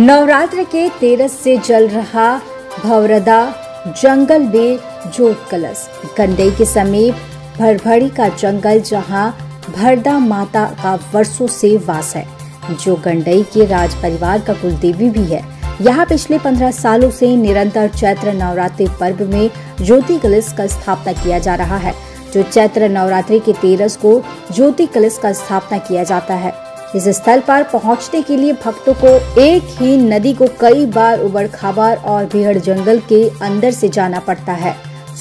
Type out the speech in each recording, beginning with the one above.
नवरात्र के तेरस से जल रहा भवरदा, जंगल में जोत कलश। गंडई के समीप भरभड़ी का जंगल जहाँ भरदा माता का वर्षों से वास है, जो गंडई के राज परिवार का कुलदेवी भी है। यहाँ पिछले पंद्रह सालों से निरंतर चैत्र नवरात्रि पर्व में ज्योति कलश का स्थापना किया जा रहा है, जो चैत्र नवरात्रि के तेरस को ज्योति कलश का स्थापना किया जाता है। इस स्थल पर पहुँचने के लिए भक्तों को एक ही नदी को कई बार उबड़ खाबड़ और भीड़ जंगल के अंदर से जाना पड़ता है।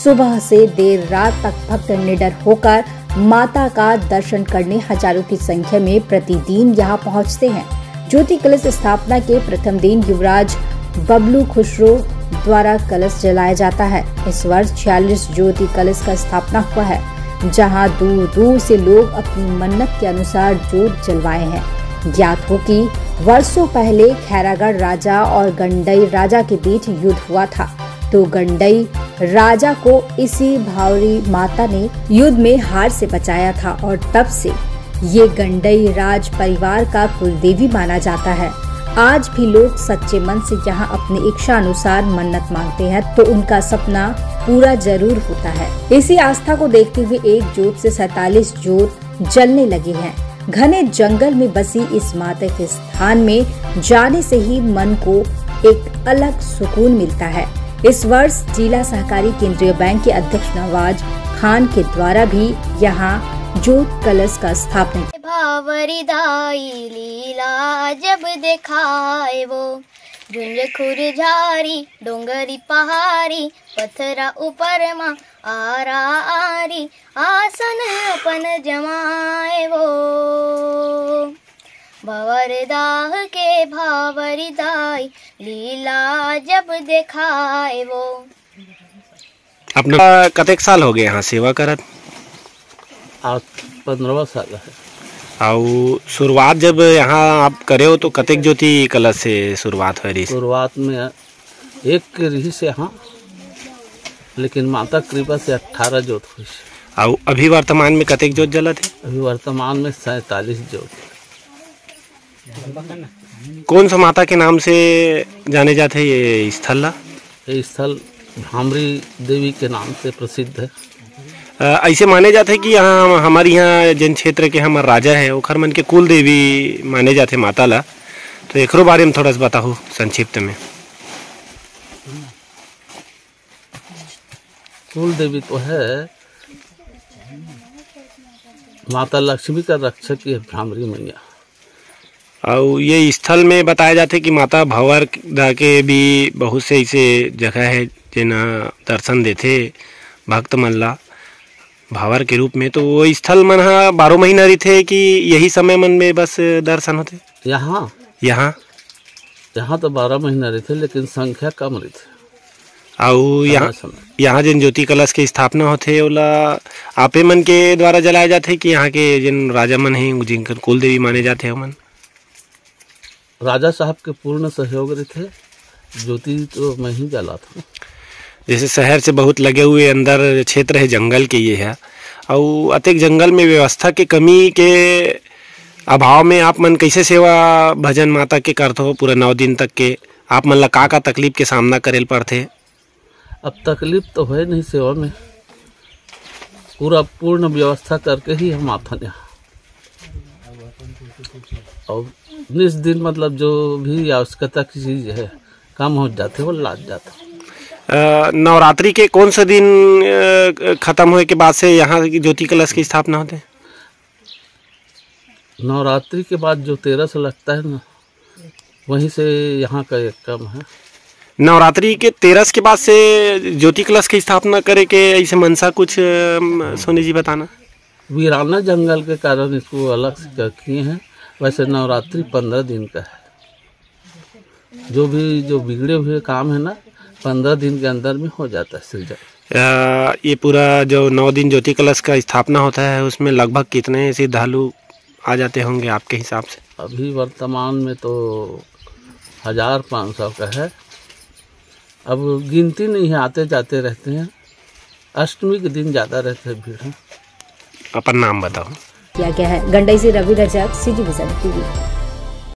सुबह से देर रात तक भक्त निडर होकर माता का दर्शन करने हज़ारों की संख्या में प्रतिदिन यहाँ पहुँचते हैं। ज्योति कलश स्थापना के प्रथम दिन युवराज बबलू खुशरो द्वारा कलश जलाया जाता है। इस वर्ष छियालीस ज्योति कलश का स्थापना हुआ है। जहाँ दूर दूर से लोग अपनी मन्नत के अनुसार जोत जलवाए हैं। ज्ञात हो कि वर्षों पहले खैरागढ़ राजा और गंडई राजा के बीच युद्ध हुआ था। तो गंडई राजा को इसी भावरी माता ने युद्ध में हार से बचाया था और तब से ये गंडई राज परिवार का कुलदेवी माना जाता है। आज भी लोग सच्चे मन से यहाँ अपनी इच्छा अनुसार मन्नत मांगते हैं तो उनका सपना पूरा ज़रूर होता है। इसी आस्था को देखते हुए एक जोत से सैतालीस जोत जलने लगे हैं। घने जंगल में बसी इस माता के स्थान में जाने से ही मन को एक अलग सुकून मिलता है। इस वर्ष जिला सहकारी केंद्रीय बैंक के अध्यक्ष नवाज़ खान के द्वारा भी यहाँ जोत कलश का स्थापना भावरी दाई लीला जब देखाए वो। झुंझ खुर झारी डोंगरी पहाड़ी पथरा ऊपर माँ आरा आरी आसन अपन जमाए वो। भवर दाह के भावरी दाई लीला जब देखाए वो। अपना कतेक साल हो गए यहाँ सेवा करत? आज पंद्रहवा साल है। और शुरुआत जब यहाँ आप करे हो तो कतेक ज्योति कलश से शुरुआत हो रही? शुरुआत में एक रही से हाँ लेकिन माता कृपा से अट्ठारह जोत हुई और अभी वर्तमान में कतेक जोत जलत है अभी वर्तमान में सैतालीस जोत कौन सा माता के नाम से जाने जाते हैं ये स्थल? ला ये स्थल भामरी देवी के नाम से प्रसिद्ध है। ऐसे माने जाते हैं कि यहाँ हमारे यहाँ जिन क्षेत्र के हमारे राजा है ओखर मन के कुल देवी माने जाते माता ला तो एक बारे में थोड़ा सा बताओ संक्षिप्त में। कुल देवी तो है। माता लक्ष्मी का रक्षक ही है भ्रामरी मैया। और ये स्थल में बताया जाते कि माता भंवर दा के भी बहुत से ऐसे जगह है जिना दर्शन देते भक्त मन ला भावर के रूप में तो वो स्थल मन हा बारह महीना रही कि यही समय मन में बस दर्शन होते? यहाँ? यहाँ। यहाँ तो बारह महीना रहते लेकिन संख्या कम रहती और यहाँ यहाँ जिन ज्योति कलश के स्थापना होते ओला आपे मन के द्वारा जलाए जाते कि यहाँ के जिन राजा मन है जिनकर कुल देवी माने जाते हैं मन? राजा साहब के पूर्ण सहयोग रहते ज्योति तो मैं ही जला था। जैसे शहर से बहुत लगे हुए अंदर क्षेत्र है जंगल के ये है। और अतिक जंगल में व्यवस्था के कमी के अभाव में आप मन कैसे सेवा भजन माता के करते हो? पूरा नौ दिन तक के आप मन ला का का तकलीफ़ के सामना करे पड़ते? अब तकलीफ़ तो है नहीं सेवा में। पूरा पूर्ण व्यवस्था करके ही हम आते हैं। और निस दिन मतलब जो भी आवश्यकता की चीज़ है, कम हो जाते वो लाद जाता नवरात्रि के कौन से दिन खत्म होए के बाद से यहाँ ज्योति कलश की स्थापना होते नवरात्रि के बाद जो तेरह से लगता है ना वहीं से यहाँ का एक कम है। नवरात्रि के तेरस के बाद से ज्योति कलश की स्थापना करे के ऐसे मनसा कुछ सोनी जी बताना। वीराना जंगल के कारण इसको अलग से कर किए हैं वैसे नवरात्रि पंद्रह दिन का है। जो भी जो बिगड़े हुए काम है ना पंद्रह दिन के अंदर में हो जाता है सृजन ये पूरा जो नौ दिन ज्योति कलश का स्थापना होता है उसमें लगभग कितने श्रद्धालु आ जाते होंगे आपके हिसाब से? अभी वर्तमान में तो हज़ार पाँच सौ का है। अब गिनती नहीं है आते जाते रहते हैं। अष्टमी के दिन ज़्यादा रहते हैं भीड़। अपन नाम बताओ। क्या क्या है? गंडई से रवि रजक सी टीवी।